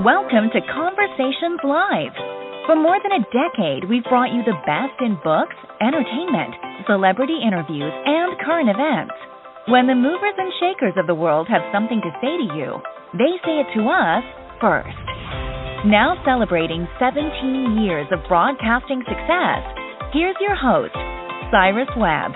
Welcome to Conversations Live. For more than a decade, we've brought you the best in books, entertainment, celebrity interviews, and current events. When the movers and shakers of the world have something to say to you, they say it to us first. Now celebrating 17 years of broadcasting success, here's your host, Cyrus Webb.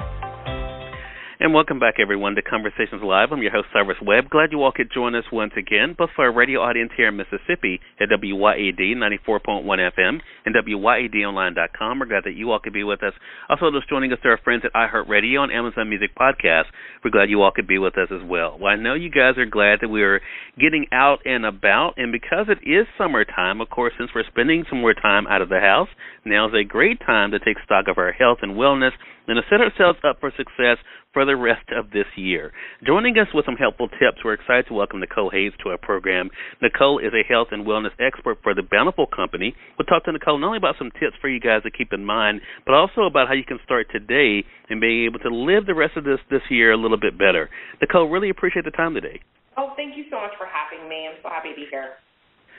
And welcome back, everyone, to Conversations Live. I'm your host, Cyrus Webb. Glad you all could join us once again, both for our radio audience here in Mississippi at WYAD 94.1 FM and WYADonline.com. We're glad that you all could be with us. Also, those joining us are our friends at iHeartRadio and Amazon Music Podcast. We're glad you all could be with us as well. Well, I know you guys are glad that we are getting out and about, and because it is summertime, of course, since we're spending some more time out of the house, now is a great time to take stock of our health and wellness and to set ourselves up for success for the rest of this year. Joining us with some helpful tips, we're excited to welcome Nicole Hayes to our program. Nicole is a health and wellness expert for the Bountiful Company. We'll talk to Nicole not only about some tips for you guys to keep in mind, but also about how you can start today and being able to live the rest of this this year a little bit better. Nicole, really appreciate the time today. Oh, thank you so much for having me. I'm so happy to be here.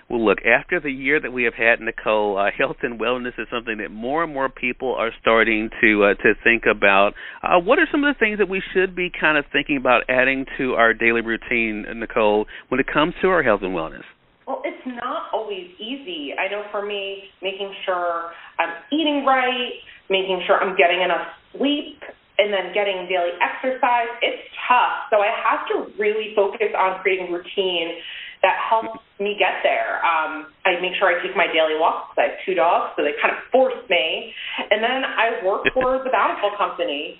Well, look, after the year that we have had, Nicole, uh, health and wellness is something that more and more people are starting to uh, to think about. Uh, what are some of the things that we should be kind of thinking about adding to our daily routine, Nicole, when it comes to our health and wellness? Well, it's not always easy. I know for me, making sure I'm eating right, making sure I'm getting enough sleep, and then getting daily exercise, it's tough. So I have to really focus on creating routine that helps me get there. Um, I make sure I take my daily walks. I have two dogs, so they kind of force me. And then I work for the Bountiful Company,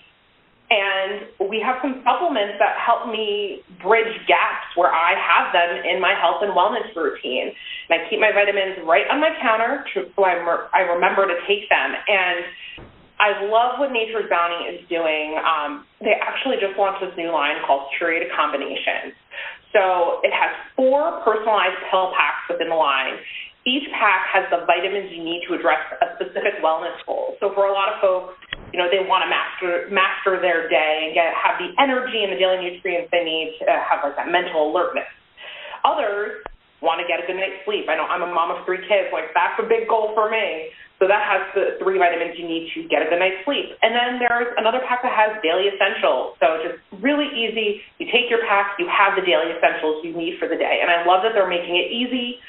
and we have some supplements that help me bridge gaps where I have them in my health and wellness routine. And I keep my vitamins right on my counter so I, I remember to take them. And I love what Nature's Bounty is doing. Um, they actually just launched this new line called Curated Combinations. So it has four personalized pill packs within the line. Each pack has the vitamins you need to address a specific wellness goal. So for a lot of folks, you know, they want to master master their day and get have the energy and the daily nutrients they need to have like that mental alertness. Others want to get a good night's sleep. I know I'm a mom of three kids, like that's a big goal for me. So that has the three vitamins you need to get a good night's sleep. And then there's another pack that has daily essentials. So just really easy. You take your pack, you have the daily essentials you need for the day. And I love that they're making it easy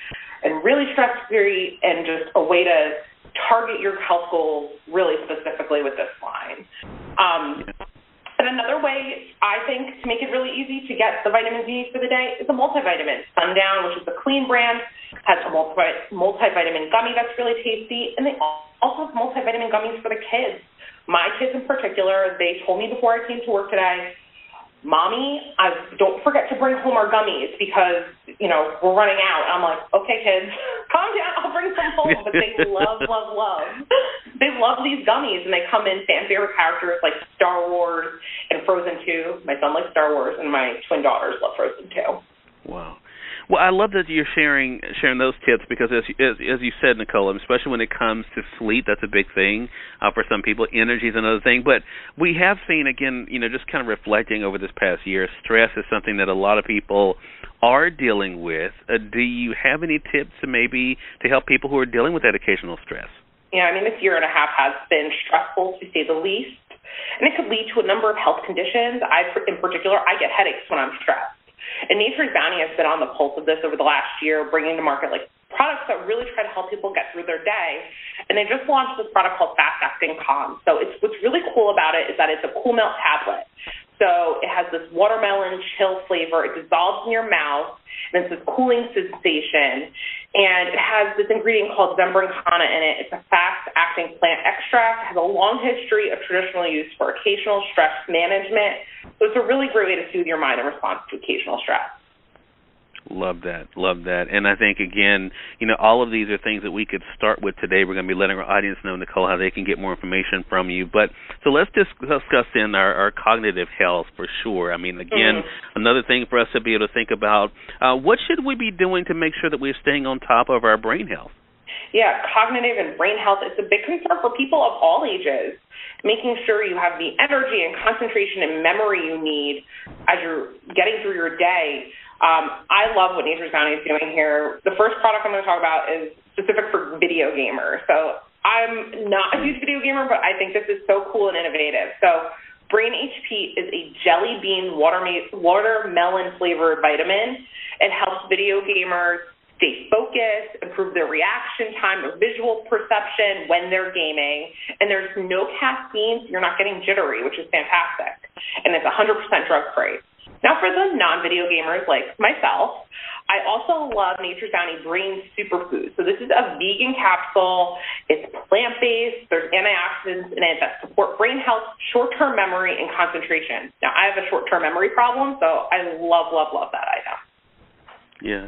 and really stress free and just a way to target your health goals really specifically with this line. Um, and another way I think to make it really easy to get the vitamins you need for the day is a multivitamin. Sundown, which is the clean brand, has a multi- multivitamin gummy that's really tasty, and they also have multivitamin gummies for the kids. My kids in particular, they told me before I came to work today, Mommy, I don't forget to bring home our gummies because, you know, we're running out. I'm like, okay, kids, calm down. I'll bring some home. But they love, love, love. They love these gummies, and they come in fan favorite characters like Star Wars and Frozen 2. My son likes Star Wars, and my twin daughters love Frozen 2. Wow. Well, I love that you're sharing sharing those tips because, as as, as you said, Nicole, especially when it comes to sleep, that's a big thing uh, for some people. Energy is another thing, but we have seen again, you know, just kind of reflecting over this past year, stress is something that a lot of people are dealing with. Uh, do you have any tips, maybe, to help people who are dealing with that occasional stress? Yeah, I mean, this year and a half has been stressful to say the least, and it could lead to a number of health conditions. I, in particular, I get headaches when I'm stressed. And Nature's Bounty has been on the pulse of this over the last year, bringing to market like products that really try to help people get through their day. And they just launched this product called Fast Acting Calm. So it's what's really cool about it is that it's a cool melt tablet. So it has this watermelon chill flavor. It dissolves in your mouth, and it's this cooling sensation. And it has this ingredient called Zembrin kanna in it. It's a fast-acting plant extract. It has a long history of traditional use for occasional stress management. So it's a really great way to soothe your mind in response to occasional stress. Love that. Love that. And I think again, you know, all of these are things that we could start with today. We're going to be letting our audience know, Nicole, how they can get more information from you. But so let's just discuss in our, our cognitive health for sure. I mean, again, mm-hmm. another thing for us to be able to think about uh, what should we be doing to make sure that we're staying on top of our brain health? Yeah, cognitive and brain health is a big concern for people of all ages. Making sure you have the energy and concentration and memory you need as you're getting through your day Um, I love what Nature's Bounty is doing here. The first product I'm going to talk about is specific for video gamers. So I'm not a huge video gamer, but I think this is so cool and innovative. So Brain HP is a jelly bean watermelon flavored vitamin. It helps video gamers stay focused, improve their reaction time or visual perception when they're gaming. And there's no caffeine, so you're not getting jittery, which is fantastic. And it's 100% drug free. Now, for the non video gamers like myself, I also love Nature's Bounty Brain Superfood. So, this is a vegan capsule. It's plant based, there's antioxidants in it that support brain health, short term memory, and concentration. Now, I have a short term memory problem, so I love, love, love that item. Yeah.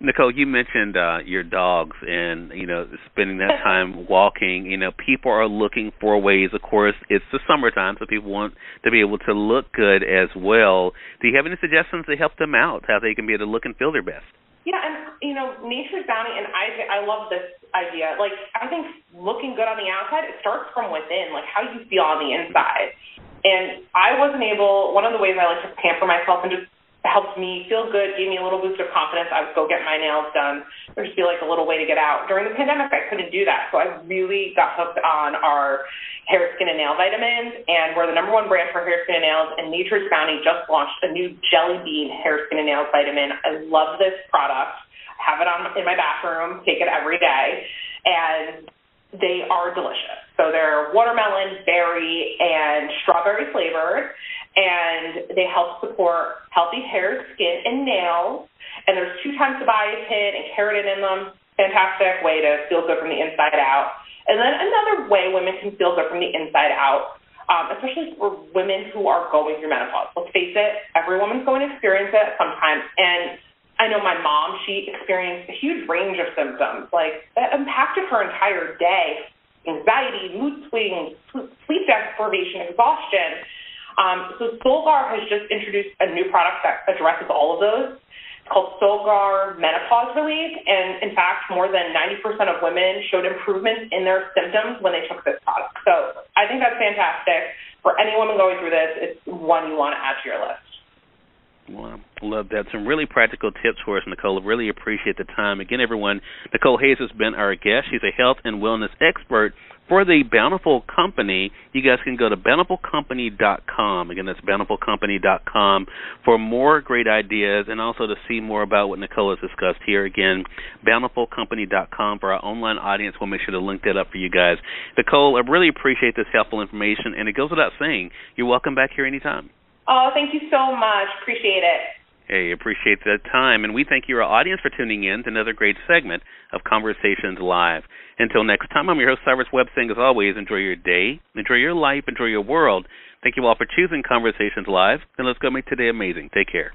Nicole, you mentioned uh, your dogs and you know spending that time walking. You know, people are looking for ways. Of course, it's the summertime, so people want to be able to look good as well. Do you have any suggestions to help them out, how they can be able to look and feel their best? Yeah, and you know, Nature's Bounty, and I, I love this idea. Like, I think looking good on the outside, it starts from within, like how you feel on the inside. And I wasn't able. One of the ways I like to pamper myself and just helped me feel good, gave me a little boost of confidence. I would go get my nails done. There just feel like a little way to get out. During the pandemic, I couldn't do that, so I really got hooked on our hair, skin, and nail vitamins. And we're the number one brand for hair, skin, and nails. And Nature's Bounty just launched a new jelly bean hair, skin, and nails vitamin. I love this product. I have it on in my bathroom. Take it every day, and they are delicious. So they're watermelon, berry, and strawberry flavored and they help support healthy hair, skin, and nails. And there's two types of biotin and keratin in them. Fantastic way to feel good from the inside out. And then another way women can feel good from the inside out, um, especially for women who are going through menopause. Let's face it, every woman's going to experience it at some time. And I know my mom, she experienced a huge range of symptoms, like that impacted her entire day. Anxiety, mood swings, sleep deprivation, exhaustion. Um, so Solgar has just introduced a new product that addresses all of those. It's called Solgar Menopause Relief, and in fact, more than 90% of women showed improvement in their symptoms when they took this product. So I think that's fantastic. For any woman going through this, it's one you want to add to your list. Well, love that. Some really practical tips for us, Nicole. Really appreciate the time. Again, everyone, Nicole Hayes has been our guest. She's a health and wellness expert for the Bountiful Company, you guys can go to bountifulcompany.com. Again, that's bountifulcompany.com for more great ideas and also to see more about what Nicole has discussed here. Again, bountifulcompany.com for our online audience. We'll make sure to link that up for you guys. Nicole, I really appreciate this helpful information, and it goes without saying, you're welcome back here anytime. Oh, thank you so much. Appreciate it. Hey, appreciate the time, and we thank you, our audience, for tuning in to another great segment of Conversations Live. Until next time, I'm your host, Cyrus Webb, saying as always, enjoy your day, enjoy your life, enjoy your world. Thank you all for choosing Conversations Live, and let's go make today amazing. Take care.